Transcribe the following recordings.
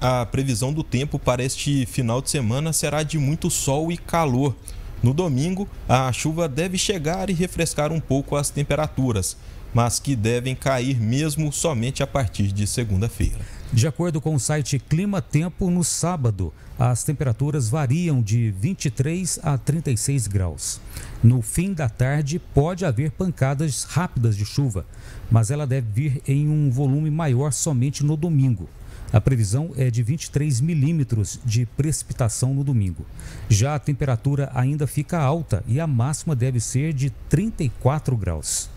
A previsão do tempo para este final de semana será de muito sol e calor. No domingo, a chuva deve chegar e refrescar um pouco as temperaturas, mas que devem cair mesmo somente a partir de segunda-feira. De acordo com o site Clima Tempo, no sábado, as temperaturas variam de 23 a 36 graus. No fim da tarde, pode haver pancadas rápidas de chuva, mas ela deve vir em um volume maior somente no domingo. A previsão é de 23 milímetros de precipitação no domingo. Já a temperatura ainda fica alta e a máxima deve ser de 34 graus.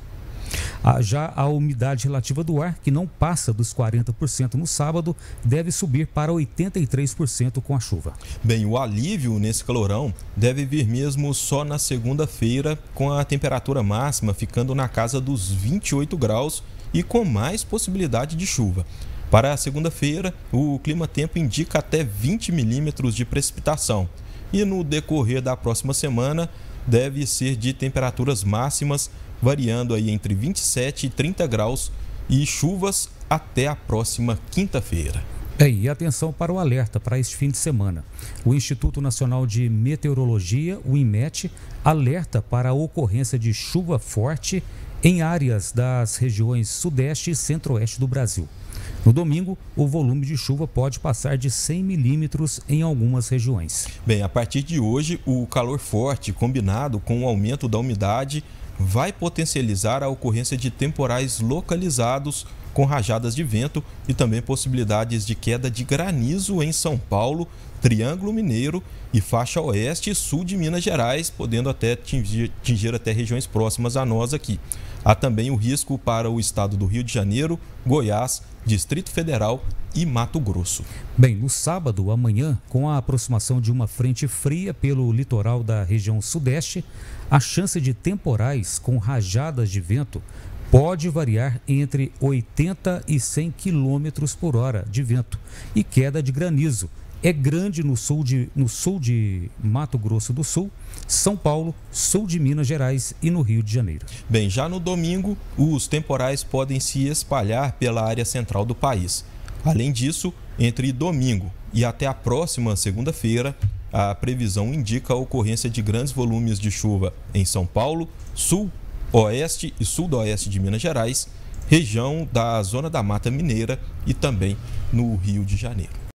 Já a umidade relativa do ar, que não passa dos 40% no sábado, deve subir para 83% com a chuva. Bem, o alívio nesse calorão deve vir mesmo só na segunda-feira, com a temperatura máxima ficando na casa dos 28 graus e com mais possibilidade de chuva. Para a segunda-feira, o clima-tempo indica até 20 milímetros de precipitação. E no decorrer da próxima semana, deve ser de temperaturas máximas variando aí entre 27 e 30 graus e chuvas até a próxima quinta-feira. É, e atenção para o alerta para este fim de semana. O Instituto Nacional de Meteorologia, o INMET, alerta para a ocorrência de chuva forte em áreas das regiões sudeste e centro-oeste do Brasil. No domingo, o volume de chuva pode passar de 100 milímetros em algumas regiões. Bem, a partir de hoje, o calor forte combinado com o aumento da umidade vai potencializar a ocorrência de temporais localizados com rajadas de vento e também possibilidades de queda de granizo em São Paulo, Triângulo Mineiro e faixa oeste e sul de Minas Gerais, podendo até atingir, atingir até regiões próximas a nós aqui. Há também o risco para o estado do Rio de Janeiro, Goiás, Distrito Federal e Mato Grosso. Bem, no sábado, amanhã, com a aproximação de uma frente fria pelo litoral da região sudeste, a chance de temporais com rajadas de vento pode variar entre 80 e 100 km por hora de vento e queda de granizo é grande no sul de, no sul de Mato Grosso do Sul, São Paulo, sul de Minas Gerais e no Rio de Janeiro. Bem, já no domingo, os temporais podem se espalhar pela área central do país. Além disso, entre domingo e até a próxima segunda-feira, a previsão indica a ocorrência de grandes volumes de chuva em São Paulo, sul, oeste e sul-oeste de Minas Gerais, região da Zona da Mata Mineira e também no Rio de Janeiro.